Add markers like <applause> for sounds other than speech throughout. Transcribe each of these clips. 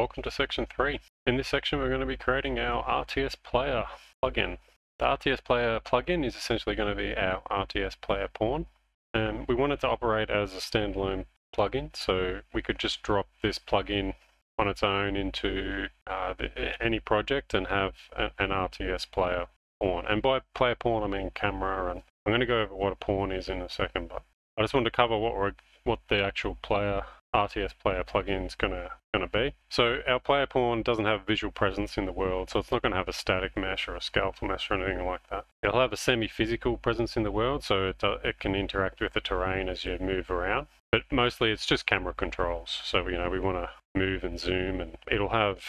Welcome to section 3. In this section we're going to be creating our RTS Player plugin. The RTS Player plugin is essentially going to be our RTS Player pawn and we want it to operate as a standalone plugin so we could just drop this plugin on its own into uh, the, any project and have an RTS Player pawn. And by player pawn I mean camera and I'm going to go over what a pawn is in a second but I just wanted to cover what what the actual player RTS player plugin is gonna gonna be. So our player pawn doesn't have visual presence in the world, so it's not gonna have a static mesh or a skeletal mesh or anything like that. It'll have a semi-physical presence in the world, so it uh, it can interact with the terrain as you move around. But mostly it's just camera controls. So you know we want to move and zoom, and it'll have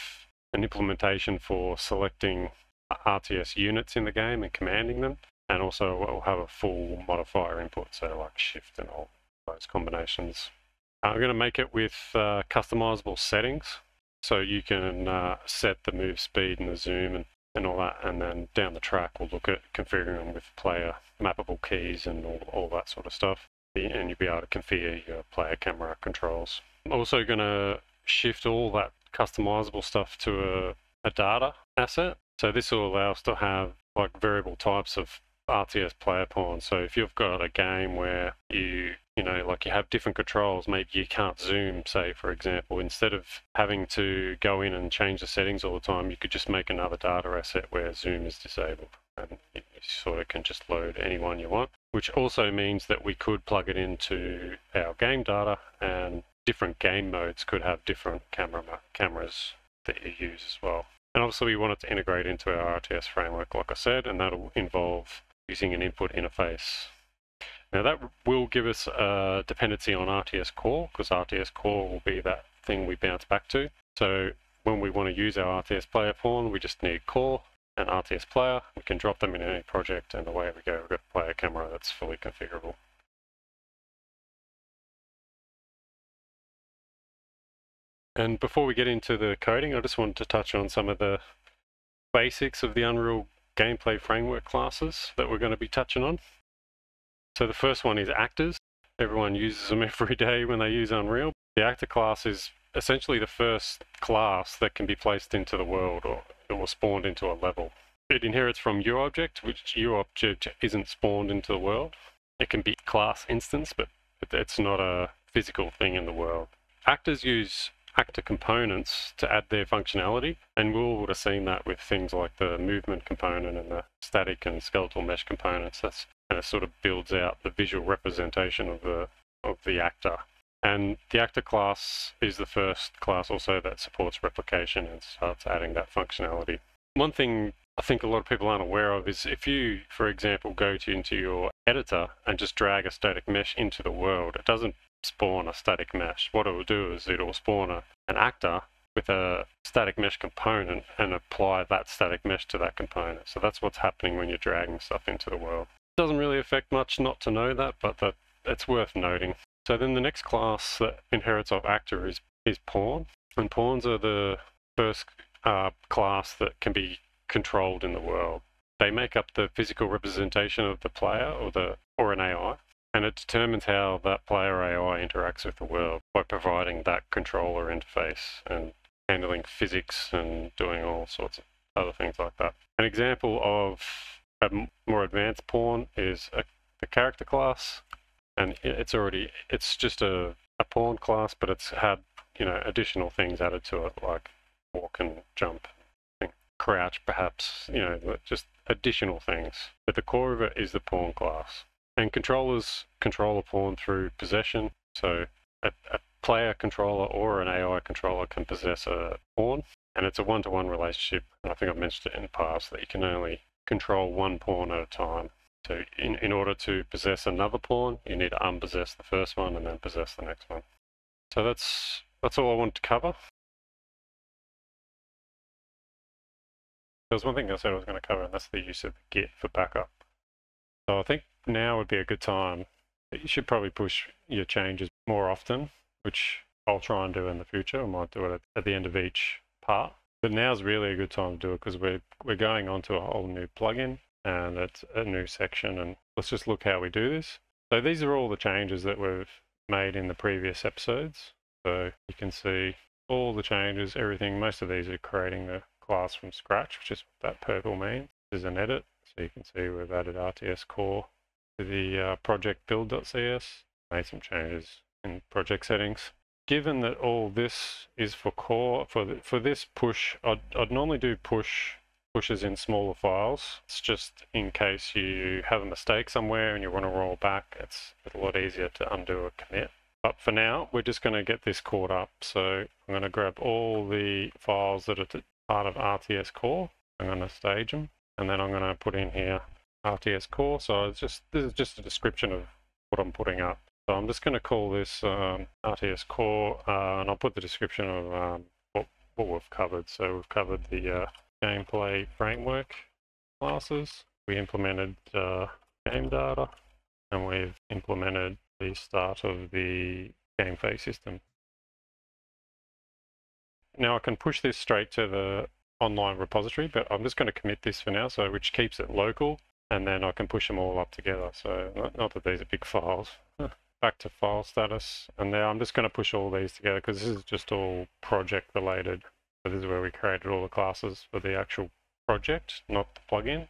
an implementation for selecting RTS units in the game and commanding them, and also it will have a full modifier input, so like shift and all those combinations I'm going to make it with uh, customizable settings. So you can uh, set the move speed and the zoom and, and all that. And then down the track, we'll look at configuring them with player mappable keys and all, all that sort of stuff. And you'll be able to configure your player camera controls. I'm also going to shift all that customizable stuff to a, a data asset. So this will allow us to have like variable types of RTS player pawn. So if you've got a game where you you know, like you have different controls, maybe you can't zoom, say, for example. Instead of having to go in and change the settings all the time, you could just make another data asset where zoom is disabled. And you sort of can just load any one you want, which also means that we could plug it into our game data and different game modes could have different camera cameras that you use as well. And obviously we want it to integrate into our RTS framework, like I said, and that'll involve using an input interface now that will give us a dependency on RTS core because RTS core will be that thing we bounce back to. So when we want to use our RTS player pawn, we just need core and RTS player. We can drop them in any project and away we go. We've got a player camera that's fully configurable. And before we get into the coding, I just wanted to touch on some of the basics of the Unreal gameplay framework classes that we're going to be touching on. So the first one is actors. Everyone uses them <laughs> every day when they use Unreal. The actor class is essentially the first class that can be placed into the world or, or spawned into a level. It inherits from UObject, which UObject isn't spawned into the world. It can be class instance, but it's not a physical thing in the world. Actors use actor components to add their functionality, and we would have seen that with things like the movement component and the static and skeletal mesh components. That's and it sort of builds out the visual representation of the of the actor. And the actor class is the first class also that supports replication and starts adding that functionality. One thing I think a lot of people aren't aware of is if you, for example, go to into your editor and just drag a static mesh into the world, it doesn't spawn a static mesh. What it will do is it will spawn a, an actor with a static mesh component and apply that static mesh to that component. So that's what's happening when you're dragging stuff into the world. It doesn't really affect much not to know that, but that it's worth noting. So then the next class that inherits off actor is, is pawn. And pawns are the first uh, class that can be controlled in the world. They make up the physical representation of the player or the or an AI and it determines how that player AI interacts with the world by providing that controller interface and handling physics and doing all sorts of other things like that. An example of a more advanced pawn is a, the character class, and it's already it's just a, a pawn class, but it's had you know additional things added to it like walk and jump, and crouch perhaps, you know, just additional things. But the core of it is the pawn class. And controllers control a pawn through possession. So a, a player controller or an AI controller can possess a pawn, and it's a one-to-one relationship. And I think I've mentioned it in the past that you can only control one pawn at a time. So in, in order to possess another pawn, you need to unpossess the first one and then possess the next one. So that's that's all I wanted to cover. There was one thing I said I was going to cover, and that's the use of Git for backup. So I think now would be a good time. You should probably push your changes more often, which I'll try and do in the future. I might do it at the end of each part. But now's really a good time to do it because we're we're going on to a whole new plugin and it's a new section and let's just look how we do this. So these are all the changes that we've made in the previous episodes. So you can see all the changes, everything. Most of these are creating the class from scratch, which is what that purple means. This is an edit, so you can see we've added RTS core to the uh, project build.cs, made some changes in project settings. Given that all this is for core, for the, for this push, I'd, I'd normally do push pushes in smaller files. It's just in case you have a mistake somewhere and you want to roll back, it's a lot easier to undo a commit. But for now, we're just going to get this caught up. So I'm going to grab all the files that are part of RTS core. I'm going to stage them and then I'm going to put in here RTS core. So it's just this is just a description of what I'm putting up. So I'm just going to call this um, RTS core uh, and I'll put the description of um, what, what we've covered. So we've covered the uh, gameplay framework classes. We implemented uh, game data and we've implemented the start of the game phase system. Now I can push this straight to the online repository, but I'm just going to commit this for now, so which keeps it local, and then I can push them all up together. So not, not that these are big files. Back to file status, and now I'm just going to push all these together because this is just all project related. So this is where we created all the classes for the actual project, not the plugin.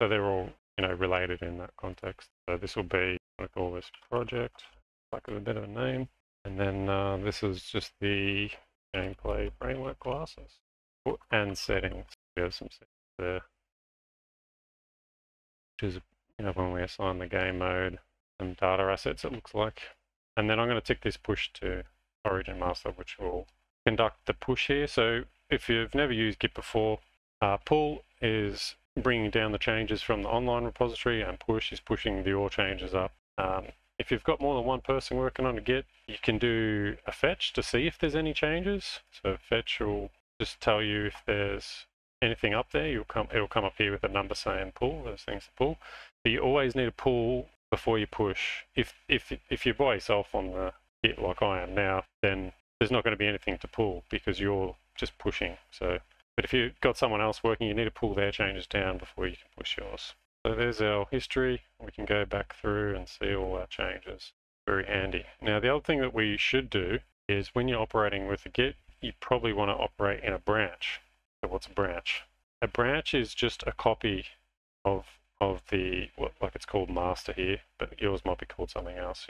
So they're all you know related in that context. So this will be I call this project, lack of a better name. And then uh, this is just the gameplay framework classes and settings. We have some settings there, which is you know when we assign the game mode, some data assets it looks like. And then I'm going to tick this push to Origin Master, which will conduct the push here. So if you've never used Git before, uh, pull is bringing down the changes from the online repository and push is pushing the all changes up. Um, if you've got more than one person working on a Git, you can do a fetch to see if there's any changes. So fetch will just tell you if there's anything up there. You'll come, it'll come up here with a number saying pull. There's things to pull. But you always need to pull before you push. If if if you're by yourself on the Git like I am now, then there's not going to be anything to pull because you're just pushing. So, but if you've got someone else working, you need to pull their changes down before you can push yours. So there's our history. We can go back through and see all our changes. Very handy. Now the other thing that we should do is when you're operating with a Git, you probably want to operate in a branch. So what's a branch? A branch is just a copy of of the like it's called master here, but yours might be called something else.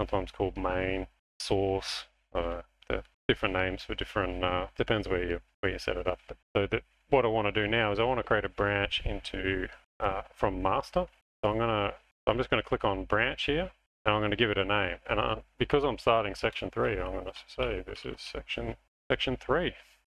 Sometimes called main, source, uh, the different names for different uh, depends where you where you set it up. But so that what I want to do now is I want to create a branch into uh, from master. So I'm gonna, I'm just gonna click on branch here and I'm gonna give it a name. And I, because I'm starting section three, I'm gonna say this is section, section three.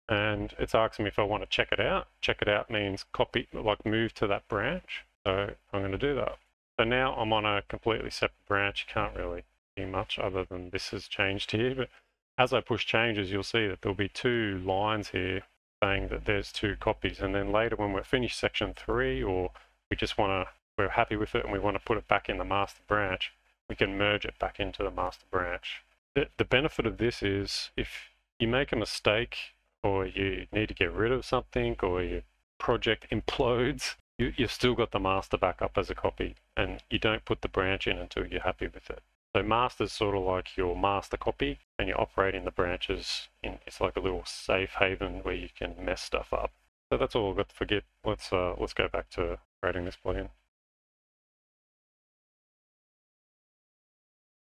And it's asking me if I want to check it out. Check it out means copy, like move to that branch. So I'm gonna do that. So now I'm on a completely separate branch. You can't really see much other than this has changed here. But as I push changes, you'll see that there'll be two lines here saying that there's two copies. And then later when we're finished section three or we just want to, we're happy with it and we want to put it back in the master branch, we can merge it back into the master branch. The, the benefit of this is if you make a mistake or you need to get rid of something or your project implodes, you, you've still got the master backup as a copy and you don't put the branch in until you're happy with it. So master is sort of like your master copy and you're operating the branches in, it's like a little safe haven where you can mess stuff up. So that's all I've got to forget. Let's, uh, let's go back to creating this plugin.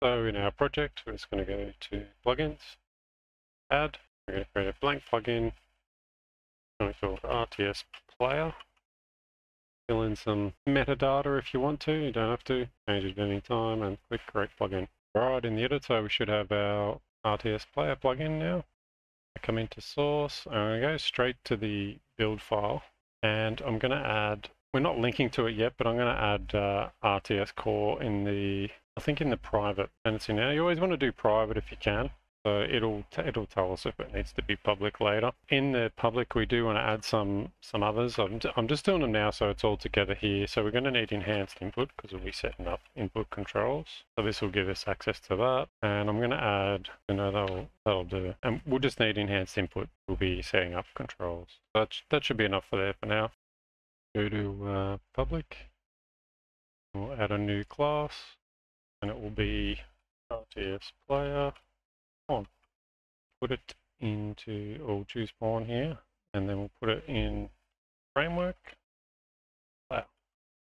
So in our project, we're just going to go to plugins, add, we're going to create a blank plugin, going to call RTS player, fill in some metadata if you want to, you don't have to, change it at any time and click create plugin. Right, in the editor we should have our RTS player plugin now. I come into source, I'm going to go straight to the build file and I'm going to add we're not linking to it yet, but I'm going to add uh, RTS core in the, I think in the private dependency now. You always want to do private if you can. So it'll it'll tell us if it needs to be public later. In the public, we do want to add some some others. I'm, I'm just doing them now so it's all together here. So we're going to need enhanced input because we'll be setting up input controls. So this will give us access to that. And I'm going to add, you know, that'll, that'll do. And we'll just need enhanced input. We'll be setting up controls. That, that should be enough for there for now go to uh, public, we'll add a new class, and it will be RTS player on. Put it into, or choose pawn here, and then we'll put it in framework. Wow.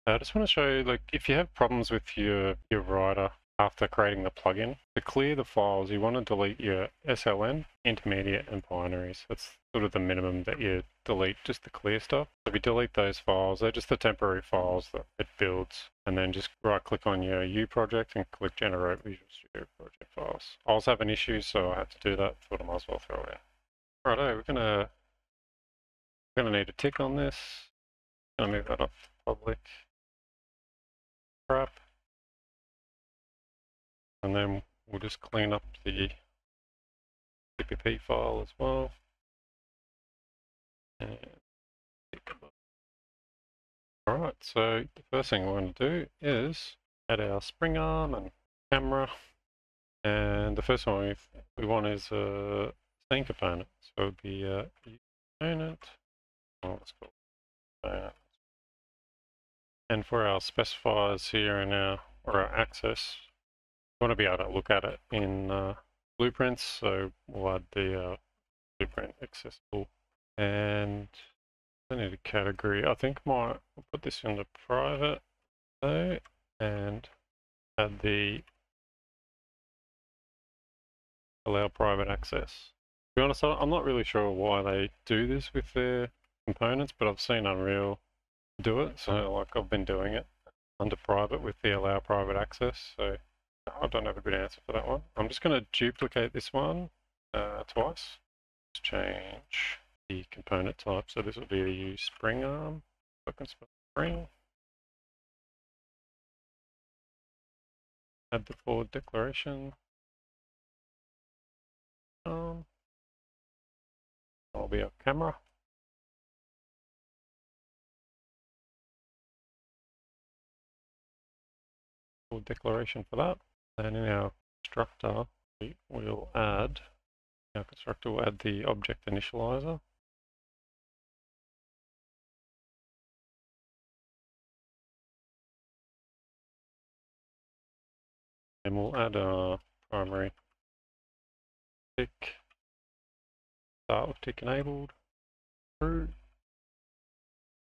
I just want to show you, like, if you have problems with your, your Rider after creating the plugin, to clear the files, you want to delete your SLN, intermediate, and binaries. That's sort of the minimum that you delete, just the clear stuff. If you delete those files, they're just the temporary files that it builds. And then just right click on your U project and click generate Visual Studio project files. I was having issues, so I had to do that. Thought I might as well throw it out. Righto, we're gonna we're gonna need a tick on this. Gonna move that to public. Crap. And then we'll just clean up the CPP file as well. Alright, so the first thing we're going to do is add our spring arm and camera. And the first one we, want is a scene component. So it would be a component. Oh, call it. And for our specifiers here in our, or our access, want to be able to look at it in uh, blueprints. So we'll add the uh, blueprint accessible and I need a category. I think my I'll put this into private though and add the allow private access. To be honest, I'm not really sure why they do this with their components, but I've seen Unreal do it, so like I've been doing it under private with the allow private access, so I don't have a good answer for that one. I'm just going to duplicate this one uh, twice. Let's change the component type. So this will be the spring arm. I can spring. Add the forward declaration. Um, will be our camera. Declaration for that. Then in our constructor, we will add, our constructor will add the object initializer. And we'll add a primary tick, start with tick enabled, true.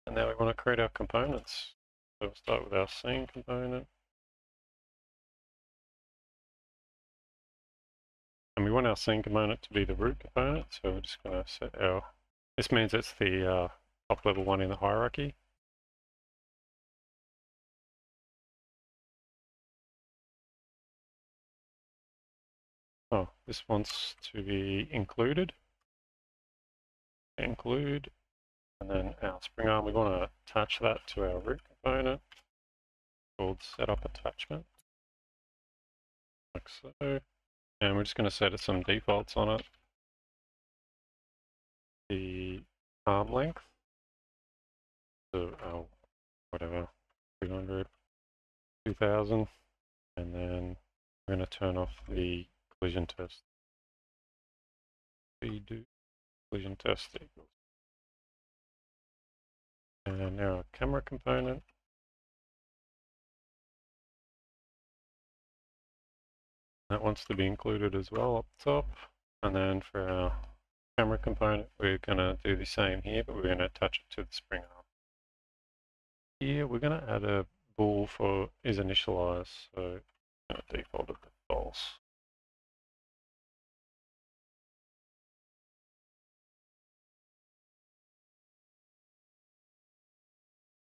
And now we want to create our components. So we'll start with our scene component. And we want our scene component to be the root component, so we're just going to set our, this means it's the uh, top level one in the hierarchy. Oh, this wants to be included. Include, and then our spring arm, we want to attach that to our root component called setup attachment, like so. And we're just going to set some defaults on it. The arm length, so oh, whatever, 300, 2000, and then we're going to turn off the collision test. We do collision test equals. And now our camera component. That wants to be included as well up top. And then for our camera component, we're going to do the same here, but we're going to attach it to the spring arm. Here, we're going to add a bool for is initialized, so default it to false.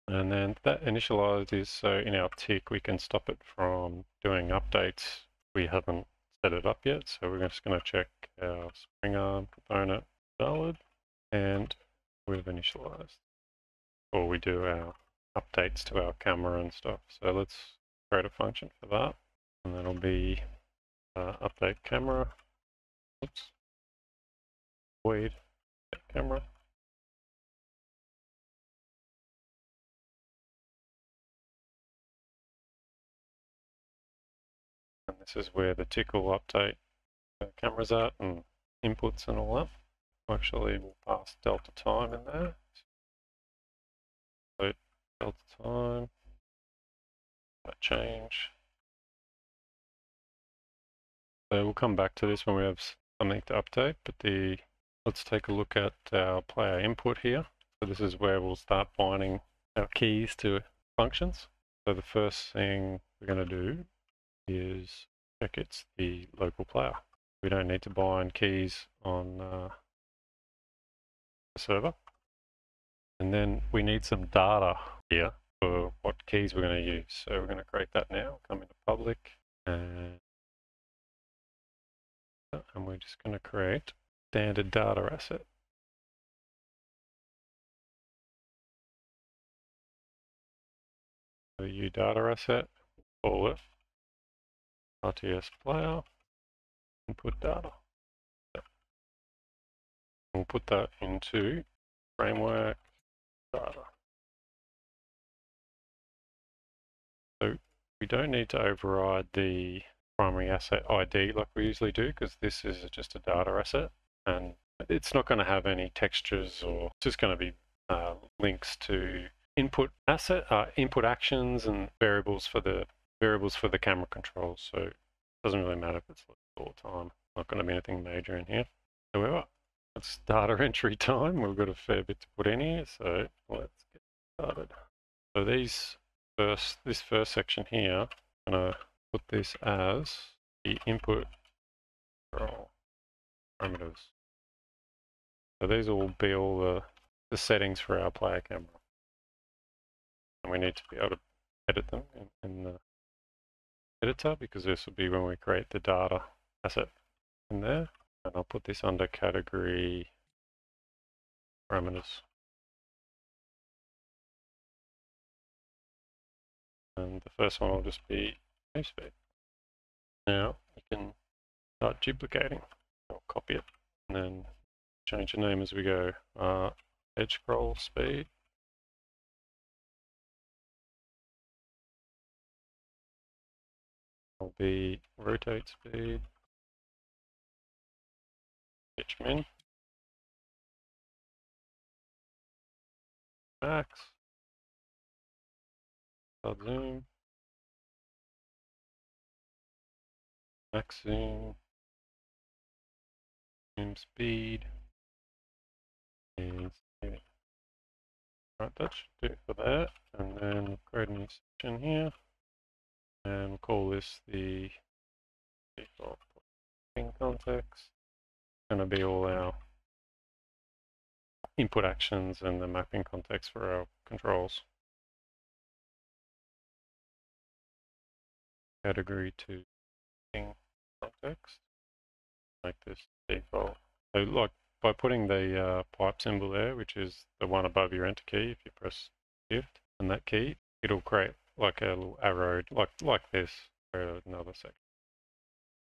And then that initialized is so in our tick we can stop it from doing updates. We haven't set it up yet, so we're just going to check our spring arm component valid and we've initialized. Or we do our updates to our camera and stuff. So let's create a function for that. And that'll be uh, update camera. Oops. Void camera. This is where the tick will update the cameras at and inputs and all that. Actually, we'll pass delta time in there. So delta time, that change. So we'll come back to this when we have something to update, but the let's take a look at our player input here. So this is where we'll start binding our keys to functions. So the first thing we're going to do is it's the local player. We don't need to bind keys on uh, the server. And then we need some data here for what keys we're going to use. So we're going to create that now, come into public, and, and we're just going to create standard data asset. The U data asset, call it RTS player, input data. We'll put that into framework data. So we don't need to override the primary asset ID like we usually do because this is just a data asset and it's not going to have any textures or it's just going to be uh, links to input asset uh, input actions and variables for the variables for the camera controls so it doesn't really matter if it's all time. Not going to be anything major in here. However it's data <laughs> entry time. We've got a fair bit to put in here so let's get started. So these first this first section here I'm going to put this as the input control parameters. So these will be all the, the settings for our player camera. And we need to be able to edit them in, in the editor because this will be when we create the data asset in there. And I'll put this under category parameters. And the first one will just be speed. Now you can start duplicating. I'll copy it and then change the name as we go. Uh, edge scroll speed. Will be rotate speed. Pitch min. Max. Start zoom. Max zoom. Zoom speed. And right, that should do it for that. And then create a new section here. And we'll call this the in context. It's going to be all our input actions and the mapping context for our controls. Category to context. Make this default. So like by putting the uh, pipe symbol there, which is the one above your enter key, if you press shift and that key, it'll create like a little arrow, like like this, for another section.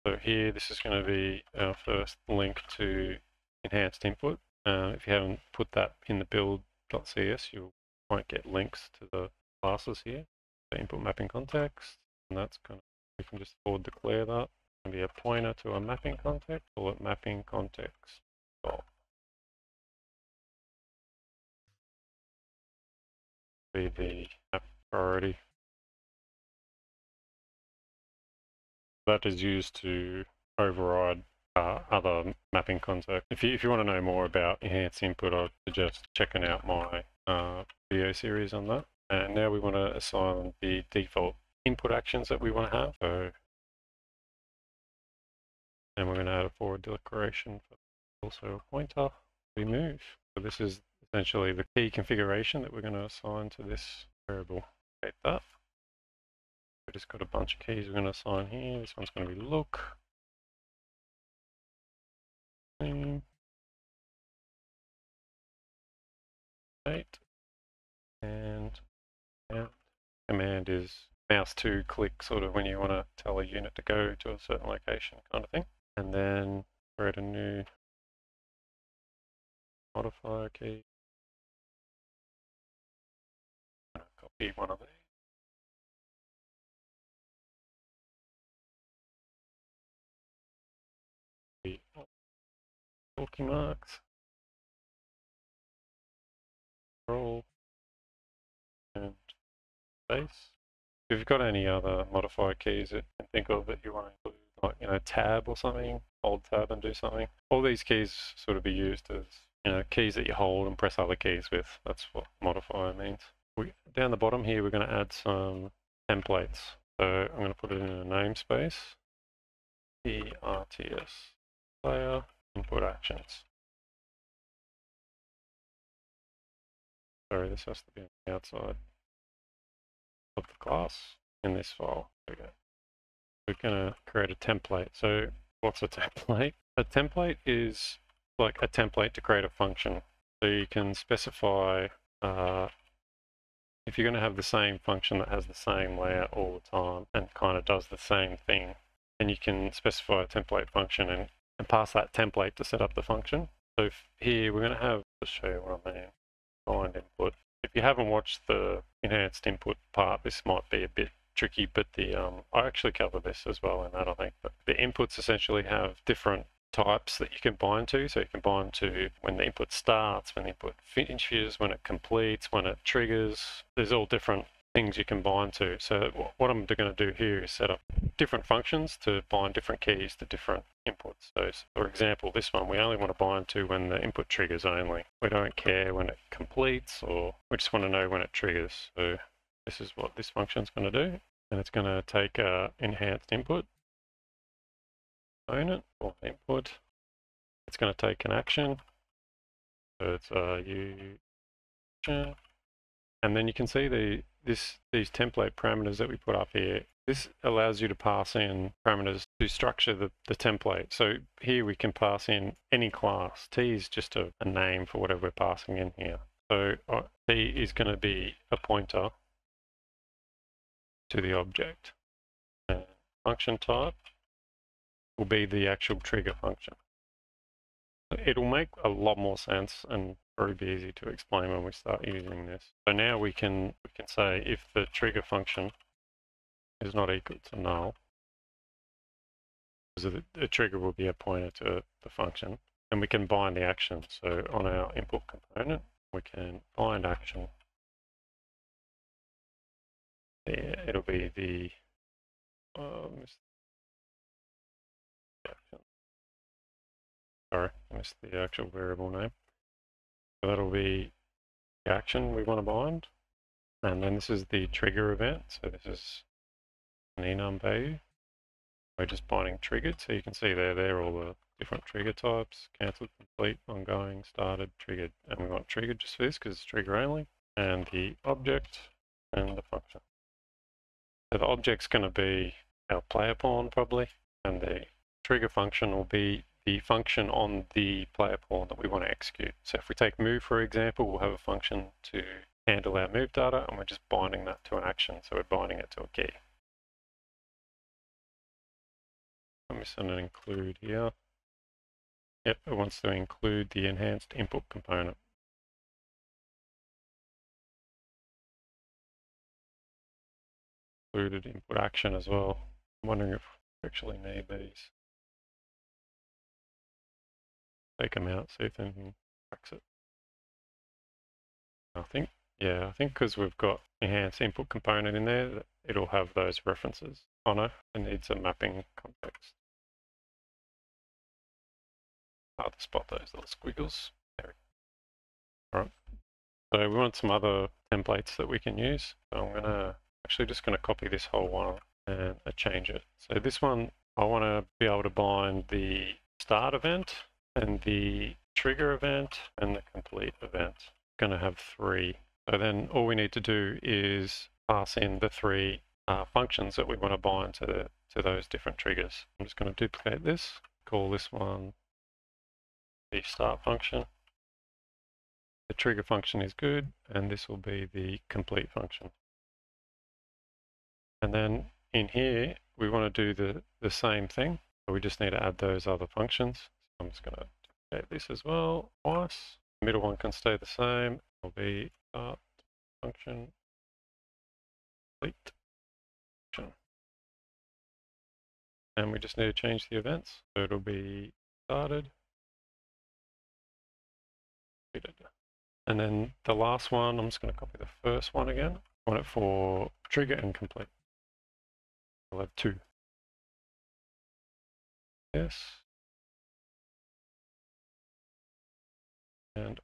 So here, this is going to be our first link to enhanced input. Uh, if you haven't put that in the build.cs, you won't get links to the classes here. The input mapping context, and that's going to, we can just forward declare that. It's going to be a pointer to a mapping context, call it mapping context. Oh. be the priority. That is used to override uh, other mapping context. If you, if you want to know more about enhanced input, I'd suggest checking out my uh, video series on that. And now we want to assign the default input actions that we want to have. So, and we're going to add a forward declaration for also a pointer. We move. So this is essentially the key configuration that we're going to assign to this variable. Create that. Just got a bunch of keys we're going to assign here. This one's going to be look. Eight. And command is mouse to click sort of when you want to tell a unit to go to a certain location kind of thing. And then create a new modifier key. Copy one of these. Talking marks. Roll. And space. If you've got any other modifier keys that you can think of that you want to include like, you know, tab or something, hold tab and do something. All these keys sort of be used as, you know, keys that you hold and press other keys with. That's what modifier means. We, down the bottom here, we're going to add some templates. So I'm going to put it in a namespace, ERTS player input actions. Sorry, this has to be on the outside of the class in this file. Okay. We're going to create a template. So what's a <laughs> template? A template is like a template to create a function. So you can specify uh, if you're going to have the same function that has the same layout all the time and kind of does the same thing, then you can specify a template function and, and pass that template to set up the function. So here we're going to have, to show you what I mean, find input. If you haven't watched the enhanced input part, this might be a bit tricky, but the um, I actually cover this as well in that I think. But the inputs essentially have different types that you can bind to. So you can bind to when the input starts, when the input finishes, when it completes, when it triggers. There's all different things you can bind to. So what I'm going to do here is set up different functions to bind different keys to different inputs. So for example, this one we only want to bind to when the input triggers only. We don't care when it completes or we just want to know when it triggers. So this is what this function is going to do. And it's going to take a enhanced input component or input. It's going to take an action. So it's uh, a U action. And then you can see the this these template parameters that we put up here. This allows you to pass in parameters to structure the, the template. So here we can pass in any class. T is just a, a name for whatever we're passing in here. So uh, T is going to be a pointer to the object. And function type will be the actual trigger function. It'll make a lot more sense and very be easy to explain when we start using this. So now we can we can say if the trigger function is not equal to null, because the, the trigger will be a pointer to the function, and we can bind the action. So on our input component, we can bind action. Yeah, it'll be the um, sorry, missed the actual variable name. So that'll be the action we want to bind. And then this is the trigger event. So this is an enum value. We're just binding triggered. So you can see there, there are all the different trigger types, cancelled, complete, ongoing, started, triggered. And we want triggered just for this because it's trigger only. And the object and the function. So the object's going to be our player pawn probably, and the trigger function will be the function on the player pawn that we want to execute. So if we take move, for example, we'll have a function to handle our move data, and we're just binding that to an action. So we're binding it to a key. Let me send an include here. Yep, it wants to include the enhanced input component. Included input action as well. I'm wondering if we actually need these. Take them out, see if anything cracks it. I think, yeah, I think because we've got enhanced input component in there, it'll have those references. Oh no, it needs a mapping context. Hard ah, to spot those little squiggles. There Alright. So we want some other templates that we can use. So I'm gonna actually just gonna copy this whole one and uh, change it. So this one, I want to be able to bind the start event and the trigger event and the complete event. Going to have three. So then all we need to do is pass in the three uh, functions that we want to bind to, the, to those different triggers. I'm just going to duplicate this, call this one the start function. The trigger function is good, and this will be the complete function. And then in here, we want to do the, the same thing. We just need to add those other functions. I'm just going to duplicate this as well twice. The middle one can stay the same. It'll be start function complete function. And we just need to change the events. So it'll be started. And then the last one, I'm just going to copy the first one again. I want it for trigger and complete. I'll have two. this. And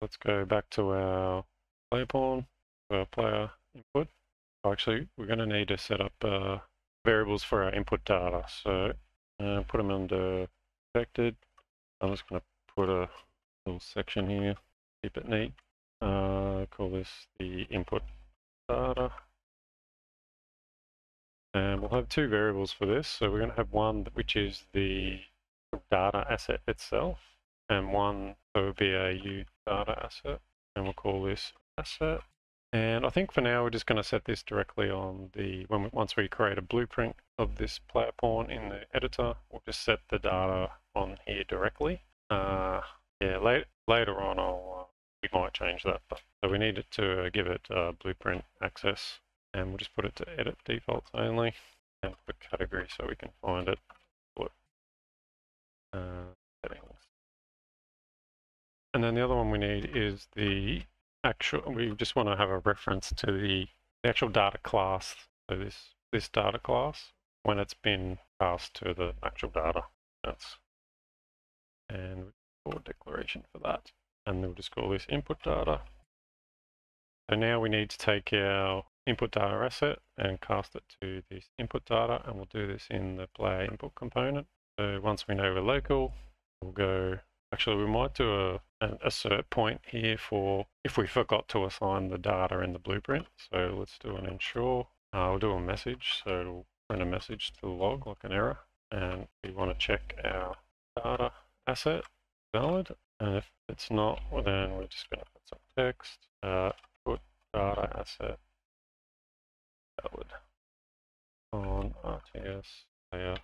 let's go back to our player pawn, our player input. Actually, we're going to need to set up uh, variables for our input data. So uh, put them under protected. I'm just going to put a little section here, keep it neat. Uh, call this the input data. And we'll have two variables for this. So we're going to have one which is the data asset itself, and one that be a U data asset. And we'll call this asset. And I think for now we're just going to set this directly on the, when we, once we create a blueprint of this player pawn in the editor, we'll just set the data on here directly. Uh, yeah, late, later on I'll, uh, we might change that, but so we need it to uh, give it uh, blueprint access and we'll just put it to edit defaults only and put category so we can find it. Uh. And then the other one we need is the actual, we just want to have a reference to the, the actual data class. So this, this data class, when it's been passed to the actual data. That's, and for declaration for that. And we'll just call this input data. So now we need to take our input data asset and cast it to this input data and we'll do this in the player input component. So once we know we're local, we'll go, actually we might do a, an assert point here for if we forgot to assign the data in the blueprint. So let's do an ensure, uh, we'll do a message, so it'll print a message to the log like an error and we want to check our data asset valid and if it's not, well then we're just going to put some text, uh, put data asset on RTS layer.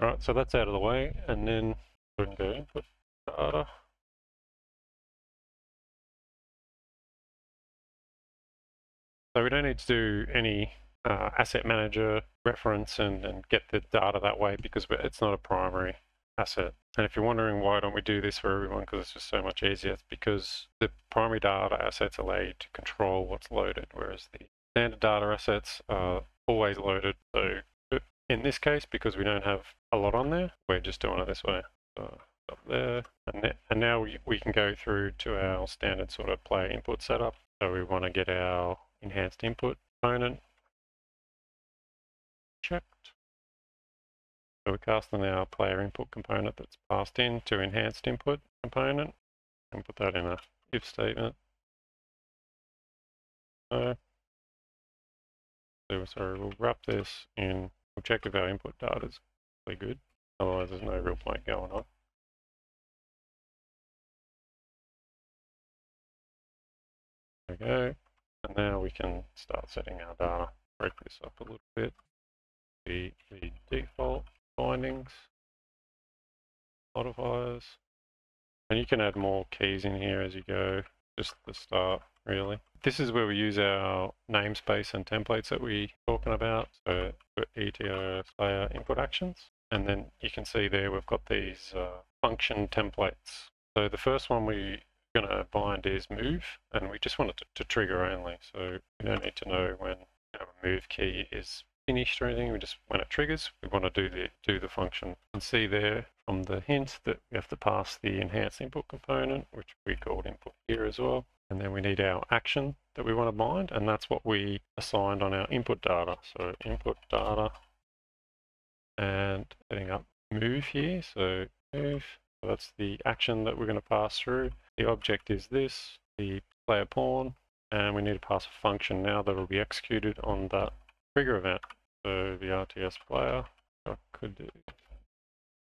Alright, so that's out of the way, and then we can go input data. So we don't need to do any uh, asset manager reference and, and get the data that way because it's not a primary asset. And if you're wondering why don't we do this for everyone because it's just so much easier, it's because the primary data assets allow you to control what's loaded, whereas the standard data assets are always loaded. So uh, in this case, because we don't have a lot on there, we're just doing it this way. So up there, and, and now we, we can go through to our standard sort of player input setup. So we want to get our enhanced input component So we're casting our player input component that's passed in to enhanced input component and put that in a if statement. So, so sorry, we'll wrap this in, we'll check if our input data is really good, otherwise there's no real point going on. Okay, and now we can start setting our data. Break this up a little bit. The, the default bindings, modifiers. And you can add more keys in here as you go, just the start really. This is where we use our namespace and templates that we are talking about. So ETO player input actions. And then you can see there we've got these uh, function templates. So the first one we're going to bind is move, and we just want it to, to, trigger only. So we don't need to know when our move key is finished or anything. We just, when it triggers, we want to do the, do the function. You can see there from the hint that we have to pass the enhanced input component, which we called input here as well. And then we need our action that we want to bind, and that's what we assigned on our input data. So input data and setting up move here. So move, so that's the action that we're going to pass through. The object is this, the player pawn, and we need to pass a function now that will be executed on that trigger event. So the RTS player could do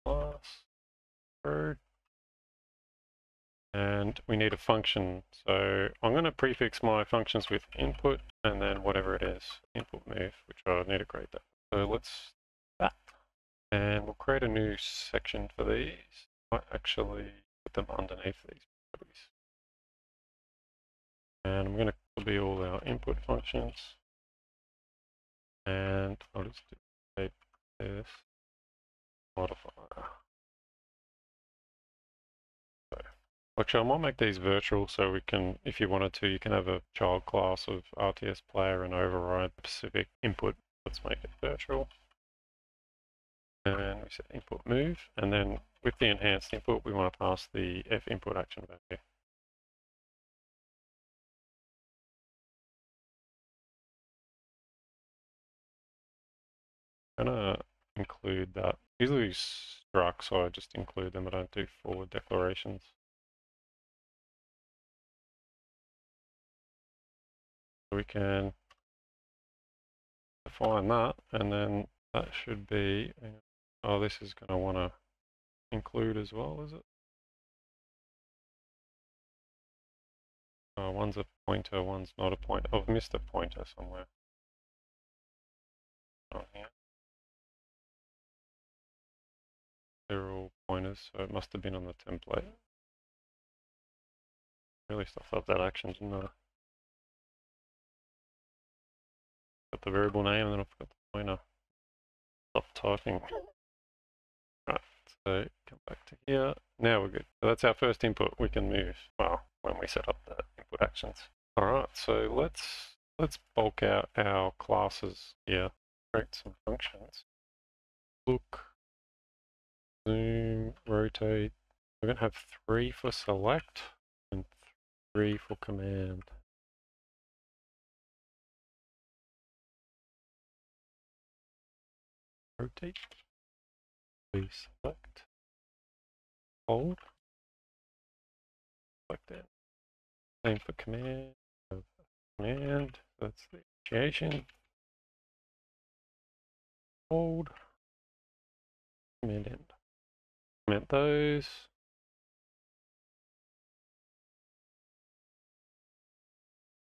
class bird. And we need a function. So I'm going to prefix my functions with input and then whatever it is, input move, which I need to create that. So let's that. And we'll create a new section for these. Might actually put them underneath these properties. And I'm going to copy all our input functions and just type this modifier. Actually, I might make these virtual so we can, if you wanted to, you can have a child class of RTS player and override specific input. Let's make it virtual. And we set input move, and then with the enhanced input, we want to pass the F input action value. Gonna include that. Usually struct, so I just include them. I don't do forward declarations. we can define that and then that should be oh this is going to want to include as well is it oh, one's a pointer one's not a pointer I've oh, missed a pointer somewhere oh, here. So it must have been on the template really stuff up that action didn't got the variable name and then I forgot the pointer. Stop typing. Right, so come back to here. Now we're good. So that's our first input. We can move, well, when we set up the input actions. All right, so let's let's bulk out our classes here. Create some functions. Look, zoom, rotate. We're going to have three for select and three for command. rotate, please select, hold, select it. Same for command, command, that's the initiation, hold, command end. Command those.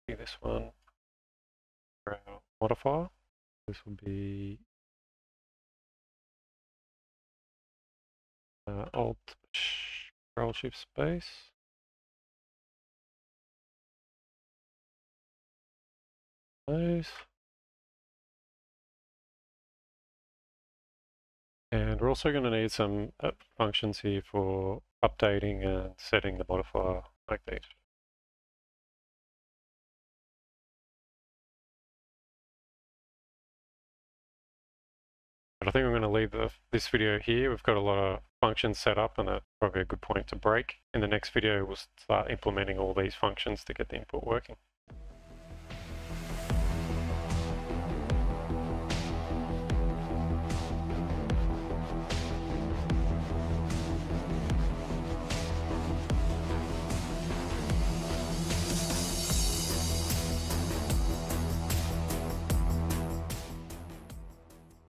See this one, for our modifier. This will be uh, Alt Control Shift Space. Those. And we're also going to need some uh, functions here for updating and setting the modifier like these. But I think I'm going to leave the, this video here. We've got a lot of functions set up and that's probably a good point to break. In the next video, we'll start implementing all these functions to get the input working.